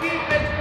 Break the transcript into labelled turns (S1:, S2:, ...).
S1: keep it